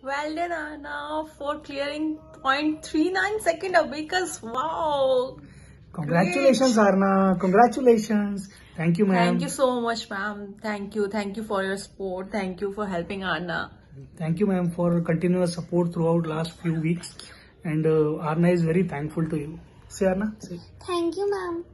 Well done, uh, Anna, for clearing 0.39 second uh, abacus. Wow. Congratulations, Arna. Congratulations. Thank you, ma'am. Thank you so much, ma'am. Thank you. Thank you for your support. Thank you for helping Anna. Thank you, ma'am, for continuous support throughout last few weeks. And uh, Arna is very thankful to you. Say, Arna. Say. Thank you, ma'am.